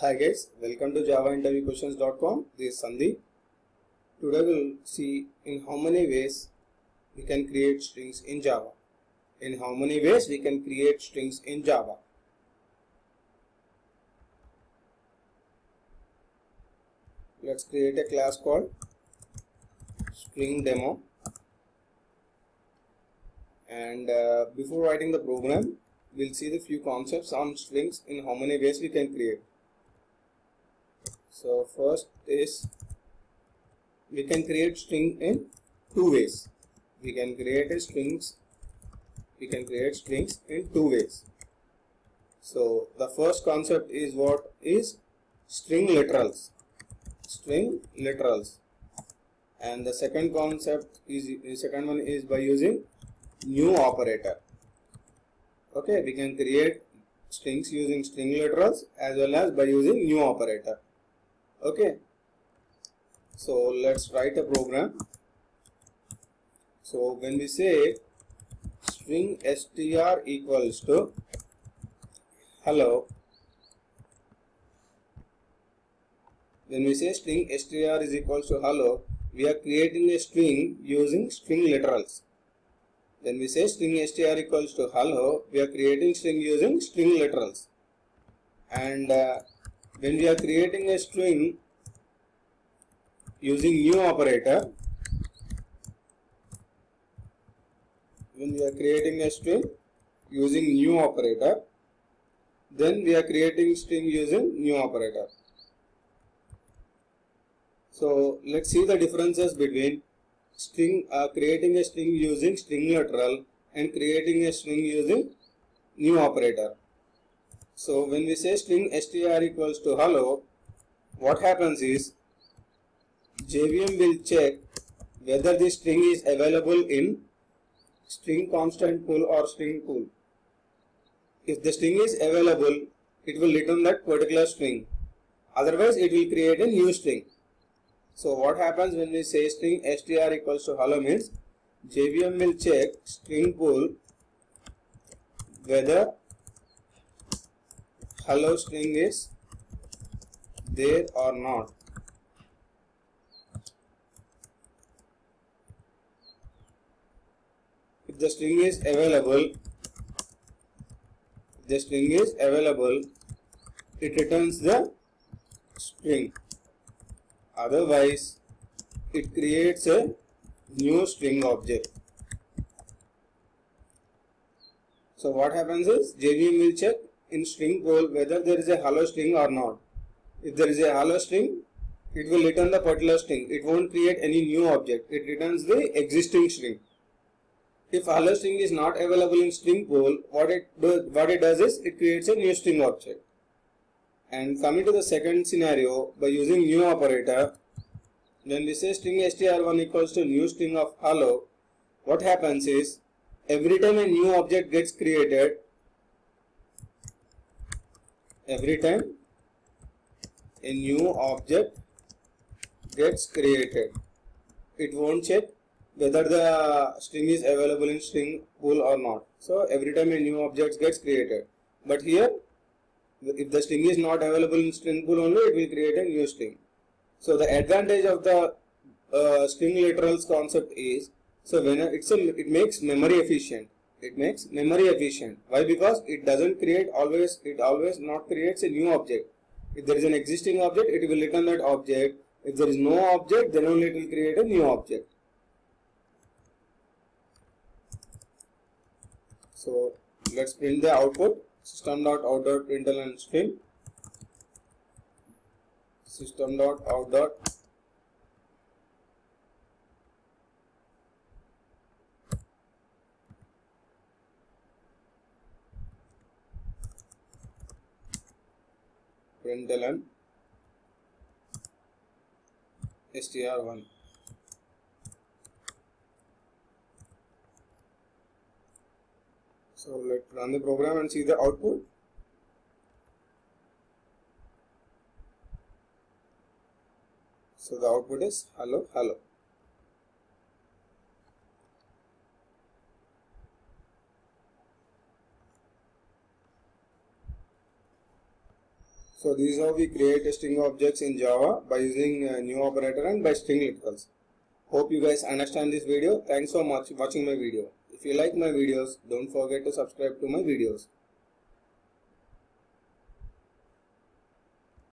Hi guys, welcome to javainterviewquestions.com. This is Sandeep. Today we'll see in how many ways we can create strings in Java. In how many ways we can create strings in Java. Let's create a class called string demo and uh, before writing the program we'll see the few concepts on strings in how many ways we can create so first is we can create string in two ways. We can create a strings we can create strings in two ways. So the first concept is what? Is string literals. String literals. And the second concept is second one is by using new operator. Okay we can create strings using string literals as well as by using new operator okay. So let's write a program. So when we say string str equals to hello. When we say string str is equals to hello we are creating a string using string literals. When we say string str equals to hello, we are creating string using string literals. And uh, when we are creating a string using new operator, when we are creating a string using new operator, then we are creating string using new operator. So let's see the differences between string uh, creating a string using string literal and creating a string using new operator. So when we say string str equals to hello, what happens is JVM will check whether the string is available in string constant pool or string pool. If the string is available, it will return that particular string. Otherwise, it will create a new string. So what happens when we say string str equals to hello means JVM will check string pool whether hello string is there or not. If the string is available, the string is available, it returns the string. Otherwise it creates a new string object. So what happens is JVM will check in string pool whether there is a hello string or not. If there is a hello string it will return the particular string. It won't create any new object. It returns the existing string. If hello string is not available in string pool what it do, what it does is it creates a new string object. And coming to the second scenario, by using new operator, when we say string str1 equals to new string of hello, what happens is every time a new object gets created, every time a new object gets created, it won't check whether the string is available in string pool or not. So every time a new object gets created. But here if the string is not available in string pool only, it will create a new string. So the advantage of the uh, string literals concept is, so when it's a, it makes memory efficient. It makes memory efficient. Why? Because it doesn't create always, it always not creates a new object. If there is an existing object, it will return that object. If there is no object, then only it will create a new object. So let's print the output system dot out dot println string system println str1 So let's run the program and see the output. So the output is hello, hello. So this is how we create a string objects in Java by using new operator and by string literals. Hope you guys understand this video. Thanks for much for watching my video. If you like my videos, don't forget to subscribe to my videos.